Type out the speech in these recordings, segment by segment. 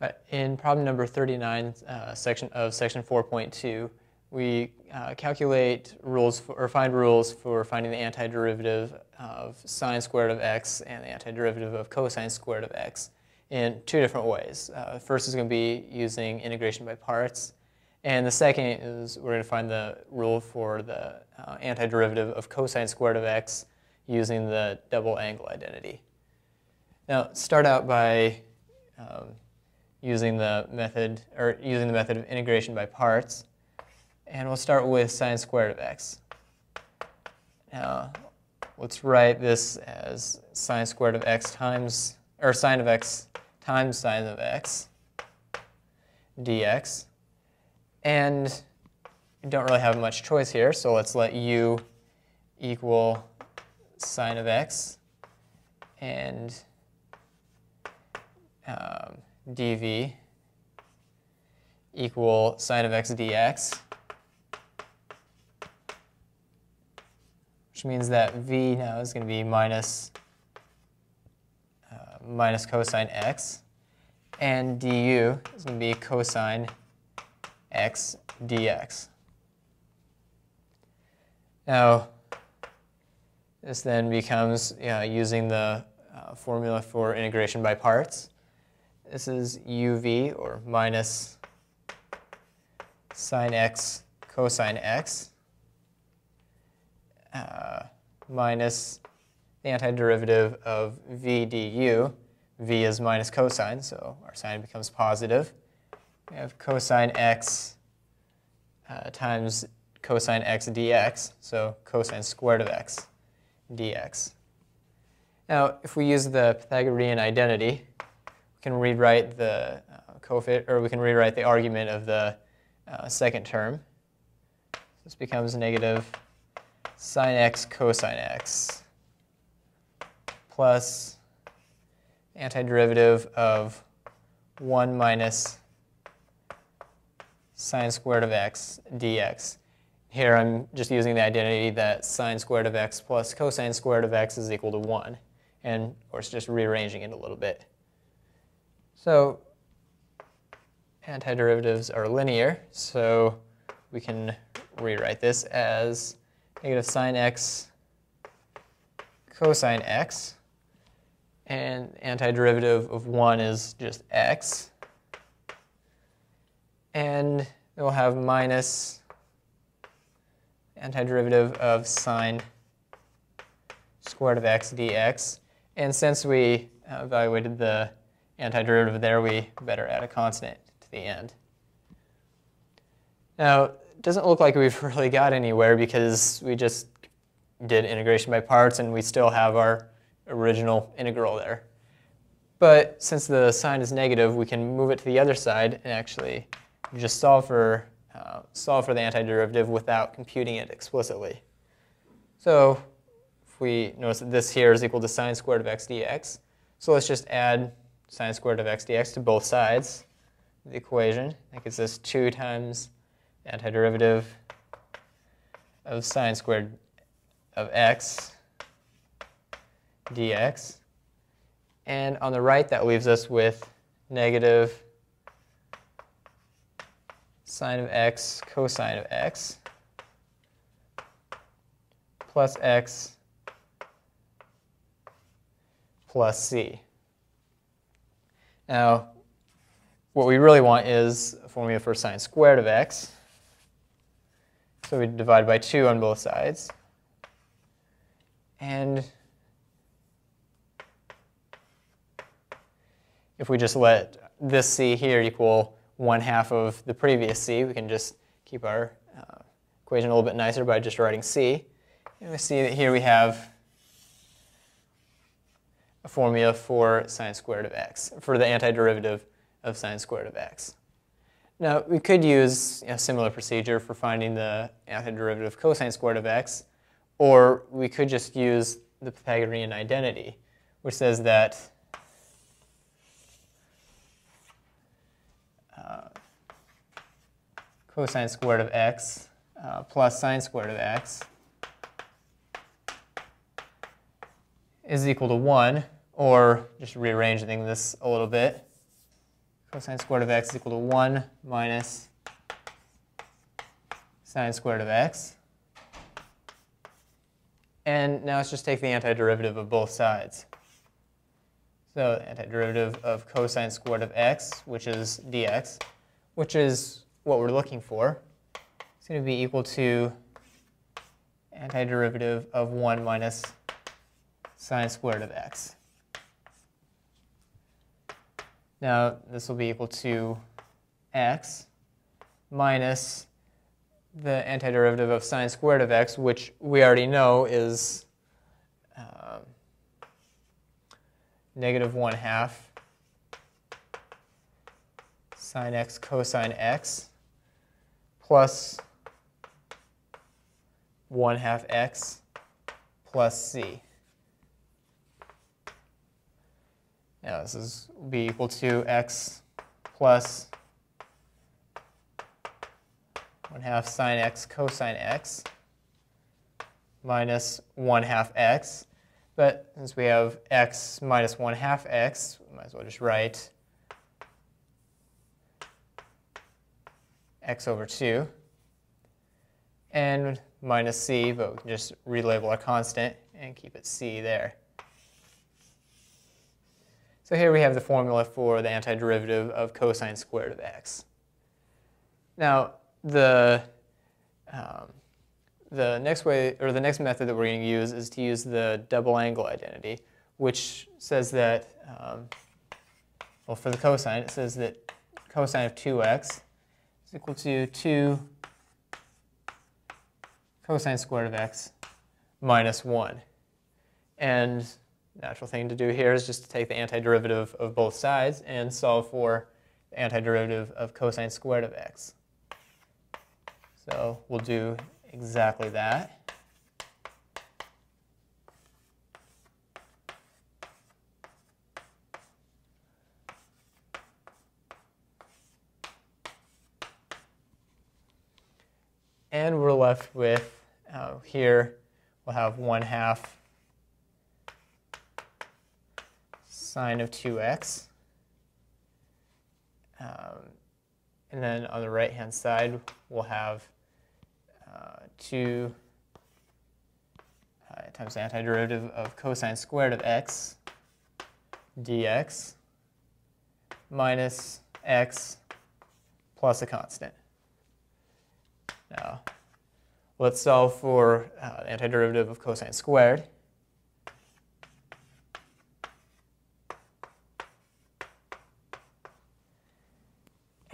Uh, in problem number 39 uh, section of section 4.2, we uh, calculate rules for, or find rules for finding the antiderivative of sine squared of x and the antiderivative of cosine squared of x in two different ways. Uh, first is going to be using integration by parts, and the second is we're going to find the rule for the uh, antiderivative of cosine squared of x using the double angle identity. Now, start out by um, using the method or using the method of integration by parts. And we'll start with sine squared of x. Now, let's write this as sine squared of x times, or sine of x times sine of x dx. And we don't really have much choice here, so let's let u equal sine of x and um, dv equal sine of x dx, which means that v now is going to be minus, uh, minus cosine x, and du is going to be cosine x dx. Now, this then becomes using the uh, formula for integration by parts. This is uv, or minus sine x cosine x, uh, minus the antiderivative of v du. v is minus cosine, so our sine becomes positive. We have cosine x uh, times cosine x dx, so cosine squared of x dx. Now, if we use the Pythagorean identity, can rewrite the uh, coefficient, or we can rewrite the argument of the uh, second term. This becomes negative sine x cosine x plus antiderivative of 1 minus sine squared of x dx. Here I'm just using the identity that sine squared of x plus cosine squared of x is equal to 1. And of course just rearranging it a little bit. So antiderivatives are linear, so we can rewrite this as negative sine x cosine x, and antiderivative of 1 is just x. And we'll have minus antiderivative of sine squared of x dx. And since we uh, evaluated the antiderivative there, we better add a constant to the end. Now, it doesn't look like we've really got anywhere because we just did integration by parts and we still have our original integral there. But since the sign is negative, we can move it to the other side and actually just solve for, uh, solve for the antiderivative without computing it explicitly. So if we notice that this here is equal to sine squared of x dx, so let's just add sine squared of x dx to both sides of the equation. That gives us 2 times antiderivative of sine squared of x dx. And on the right, that leaves us with negative sine of x cosine of x plus x plus c. Now, what we really want is a formula for sine squared of x. So we divide by 2 on both sides. And if we just let this c here equal 1 half of the previous c, we can just keep our uh, equation a little bit nicer by just writing c. And we see that here we have formula for sine squared of x, for the antiderivative of sine squared of x. Now, we could use a similar procedure for finding the antiderivative of cosine squared of x, or we could just use the Pythagorean identity, which says that uh, cosine squared of x uh, plus sine squared of x is equal to 1, or just rearranging this a little bit, cosine squared of x is equal to 1 minus sine squared of x. And now let's just take the antiderivative of both sides. So antiderivative of cosine squared of x, which is dx, which is what we're looking for, is going to be equal to antiderivative of 1 minus sine squared of x. Now this will be equal to x minus the antiderivative of sine squared of x, which we already know is um, negative 1 half sine x cosine x plus 1 half x plus c. Now this is be equal to x plus 1 half sine x cosine x minus 1 half x. But since we have x minus 1 half x, we might as well just write x over 2. And minus c, but we can just relabel our constant and keep it c there. So here we have the formula for the antiderivative of cosine squared of x. Now, the, um, the next way, or the next method that we're going to use is to use the double angle identity, which says that, um, well, for the cosine, it says that cosine of 2x is equal to 2 cosine squared of x minus 1. And natural thing to do here is just to take the antiderivative of both sides and solve for the antiderivative of cosine squared of x. So we'll do exactly that. And we're left with uh, here, we'll have 1 half sine of 2x. Um, and then on the right-hand side, we'll have uh, 2 uh, times the antiderivative of cosine squared of x dx minus x plus a constant. Now, let's solve for uh, antiderivative of cosine squared.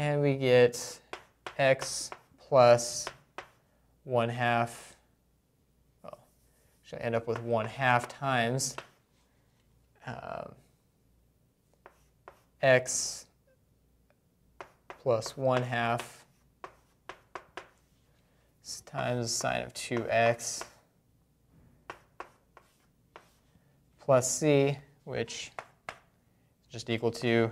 And we get x plus 1 half, well, should end up with 1 half times um, x plus 1 half times sine of 2x plus c, which is just equal to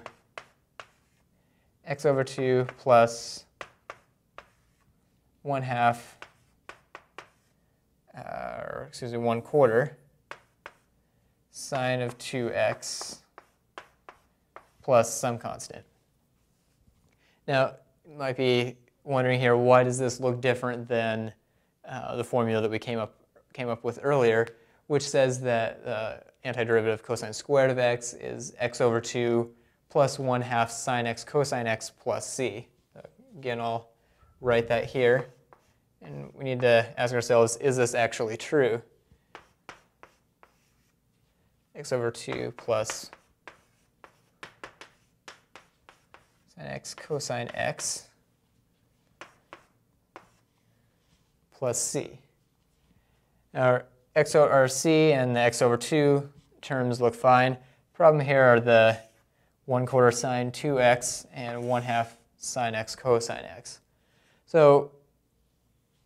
x over 2 plus 1 half, uh, or excuse me, 1 quarter sine of 2x plus some constant. Now, it might be wondering here, why does this look different than uh, the formula that we came up, came up with earlier, which says that the uh, antiderivative cosine squared of x is x over 2 plus 1 half sine x cosine x plus c. again, I'll write that here. And we need to ask ourselves, is this actually true? x over 2 plus sine x cosine x plus c. Our x over c and the x over 2 terms look fine. Problem here are the 1 quarter sine 2x and 1 half sine x cosine x. So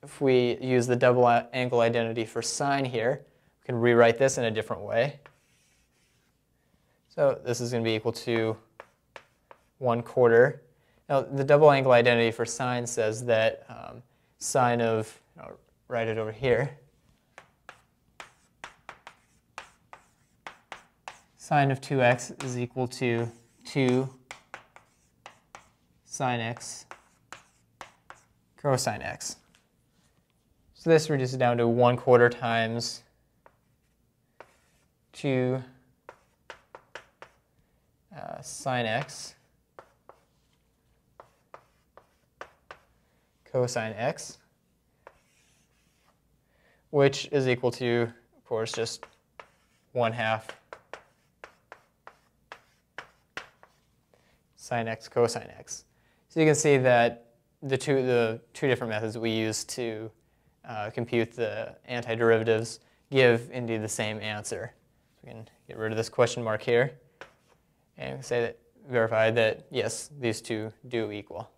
if we use the double angle identity for sine here, we can rewrite this in a different way. So this is going to be equal to 1 quarter. Now the double angle identity for sine says that um, sine of I'll write it over here. Sine of 2x is equal to 2 sine x cosine x. So this reduces down to 1 quarter times 2 uh, sine x cosine x, which is equal to, of course, just 1 half sine x cosine x. So you can see that the two, the two different methods we use to uh, compute the antiderivatives give indeed the same answer. So we can get rid of this question mark here and say that verify that yes, these two do equal.